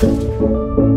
Música